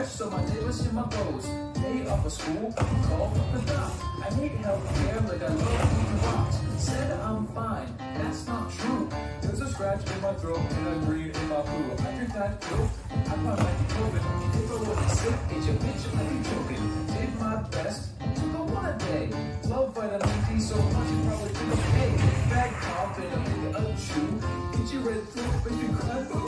my neighbors see my clothes. Day off of school, call up the doc. I hate healthcare like I love eating rocks. Said I'm fine, that's not true. There's a scratch in my throat and a green in my poo. I drink that dope, I thought I'd be COVID. If I wasn't sick, it's your bitch, I'd be joking. Did my best to go on a day. Love vitamin D so much you probably feel okay. Bag pop and a big up chew. Get your red throat, make you cry.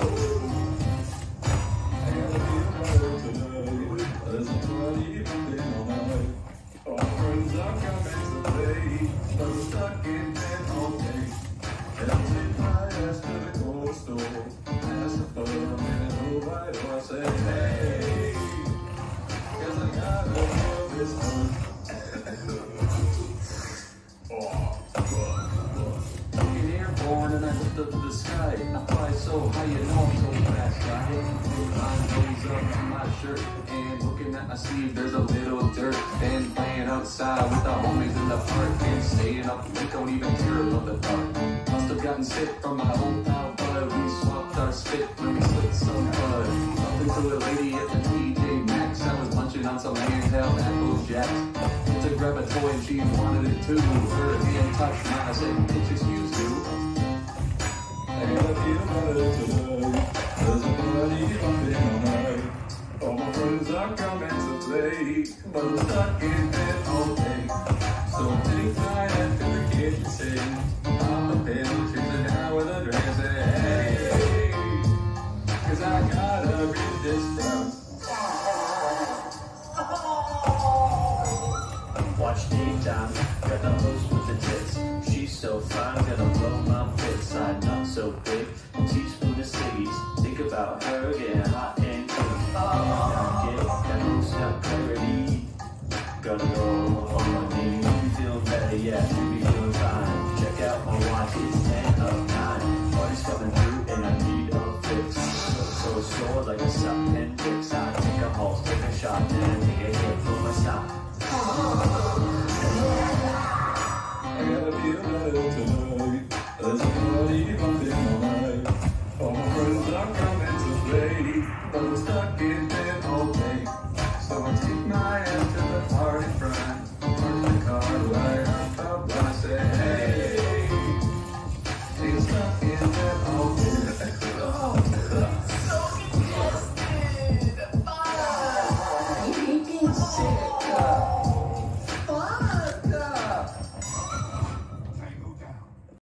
Up to the sky. I fly so high, you know I'm so fast, right? Line goes up to my shirt and looking at my sleeve, there's a little dirt. Playing outside with the homies in the park staying up late, don't even care about the dark. Must have gotten from my pal Bud. We swapped our spit when we slit some bud. Bumped into a lady at the TJ Maxx. I was munching on some handheld Apple Jacks. To grab a toy and she wanted it too. Her hand touched mine. I said, bitch, excuse you. I gotta feel better today. There's Monday on my way. All my friends are coming to play, but I'm stuck in bed all day. So take my hand to the kitchen, I'm a pen, Watch daytime. got the host with the tits. She's so fine, gonna blow my fist. I'm not so big, teaspoon of cities. Think about her getting hot and cold. Now get that host got clarity. Gonna go on my knees. You feel better, yeah, you be feeling fine. Check out my watch, it's 10 of 9. Party's coming through and I need like a septic. Take a pulse, take a shot, a